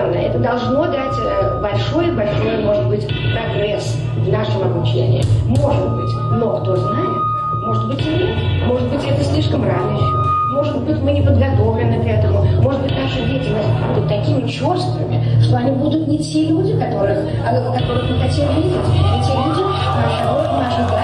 определенно. Это должно дать э, большой-большой, может быть, прогресс в нашем обучении. Может быть. Но кто знает? Может быть и нет. Может быть это слишком рано еще. Может быть мы не подготовлены к этому. Может быть наши дети будут такими черствыми, что они будут не те люди, которых, э, которых мы хотели видеть. Не те люди, наши, наши